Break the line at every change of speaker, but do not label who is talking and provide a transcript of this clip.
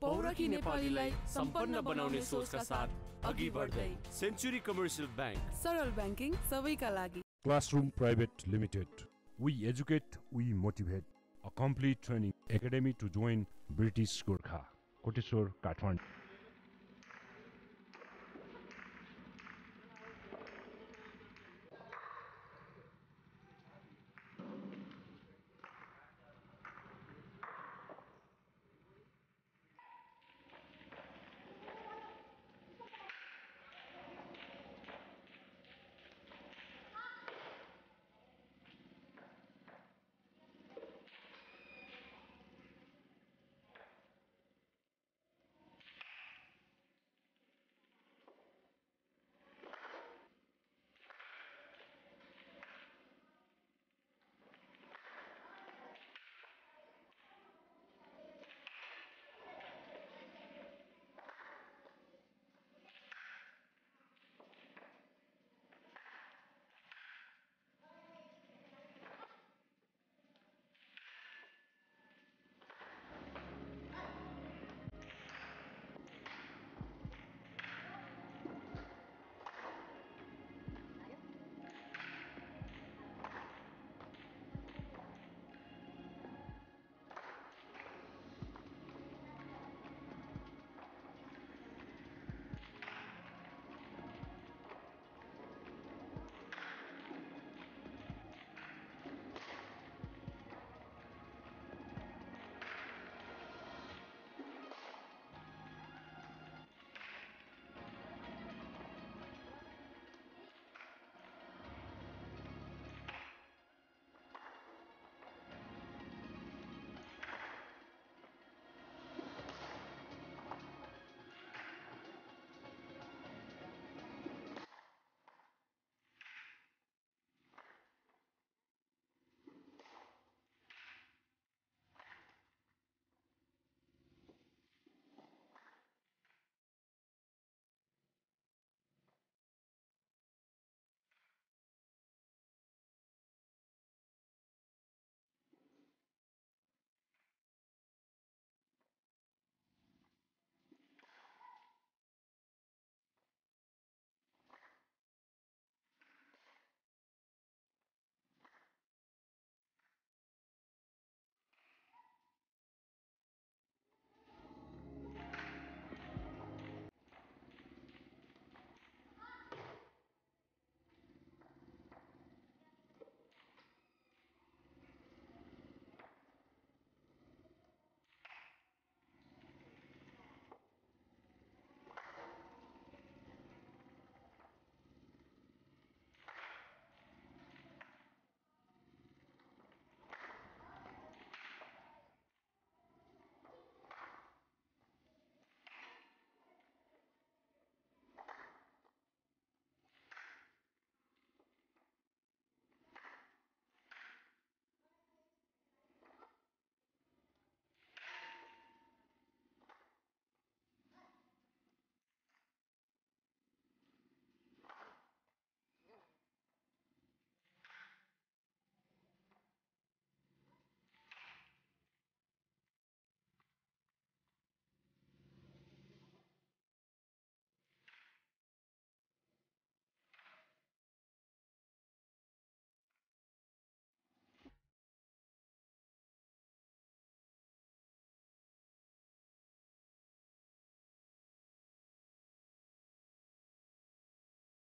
पौरखी नेपालीलाई सम्पन्न बनाउने सोचका साथ अघि बढ्दै
सेन्चुरी कमर्सियल ब्याङ्क
सरल ब्याङ्किङ सबैका लागि।
Classroom private limited we educate we motivate a complete training academy to join British Gurkha Koteshwar Kathmandu